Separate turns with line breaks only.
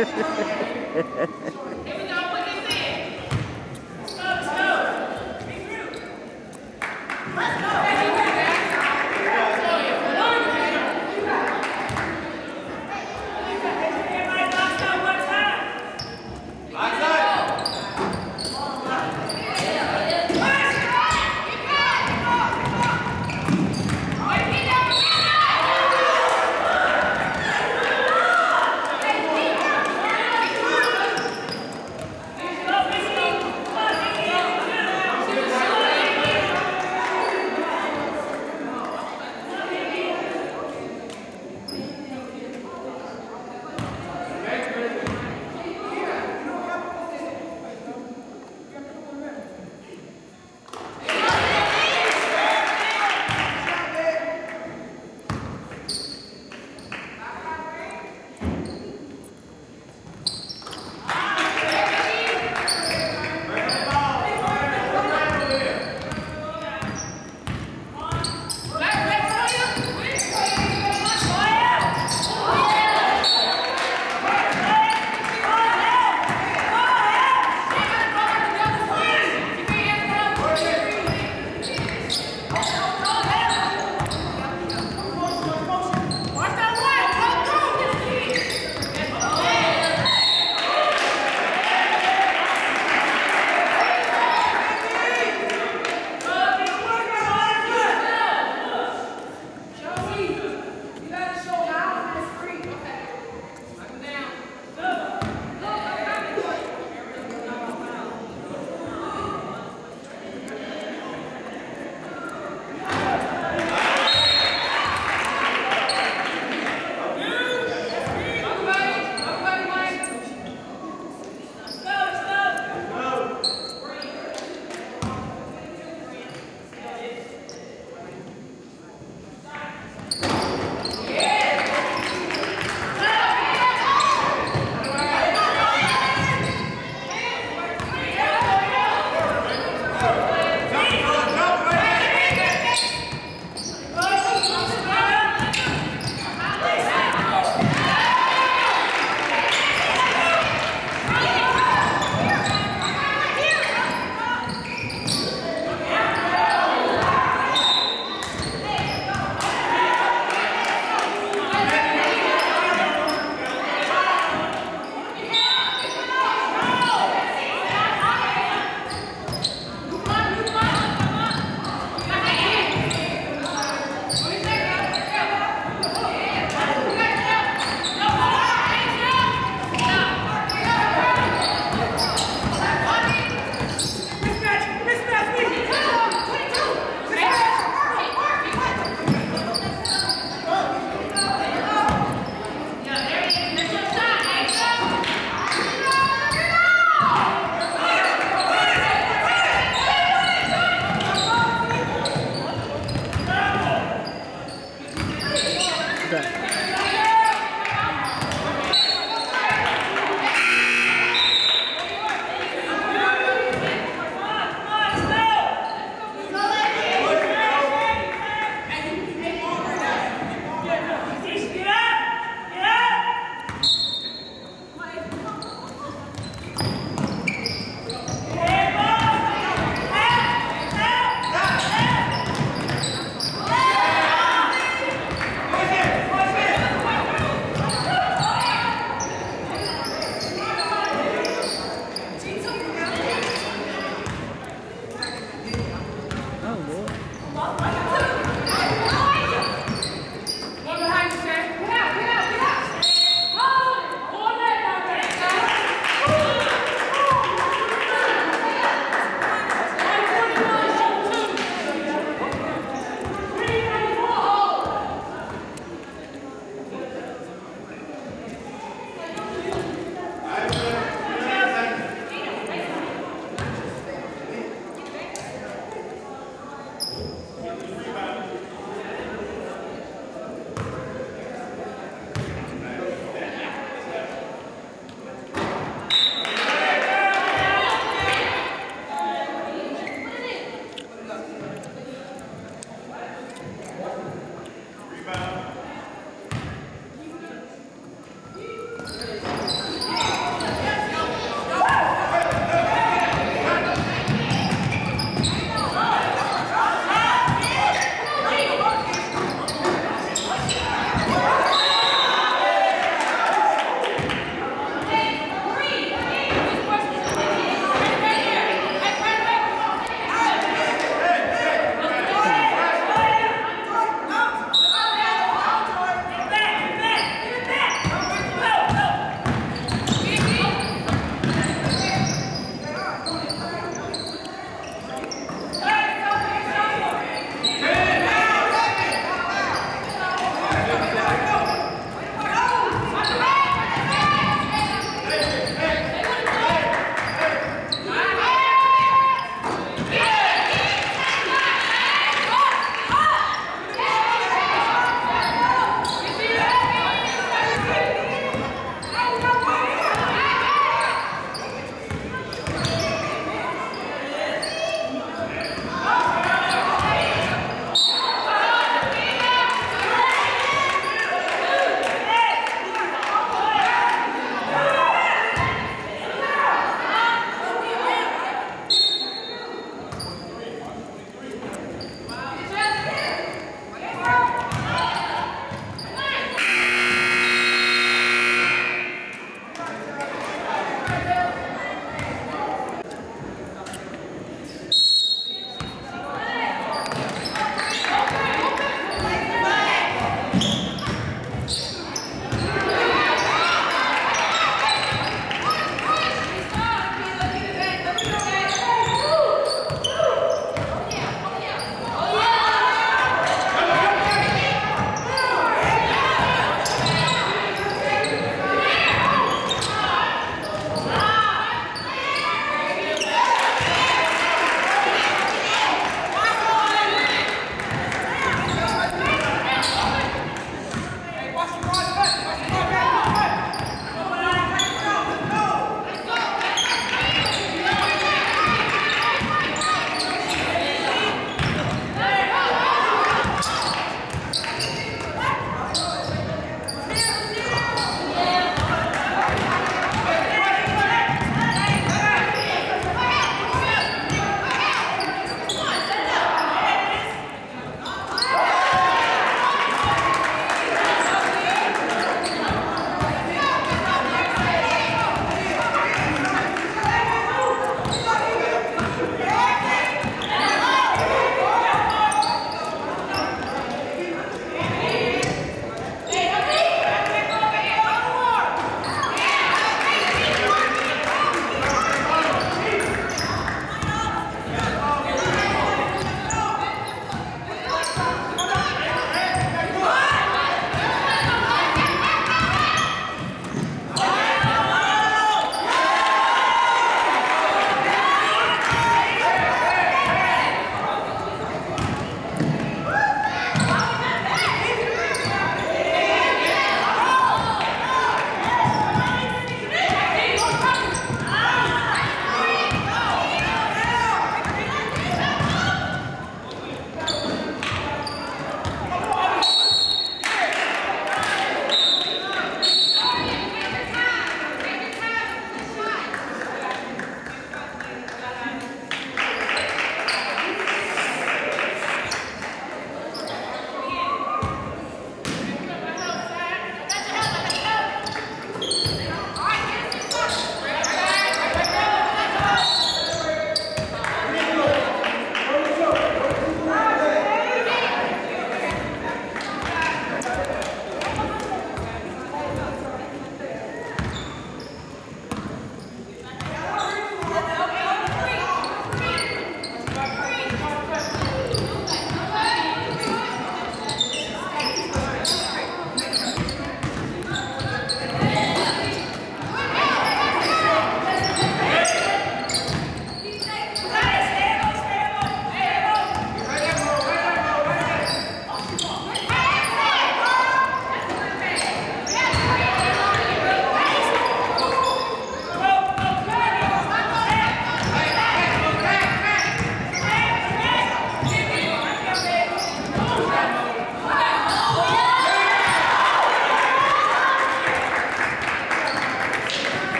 Ha, ha, ha.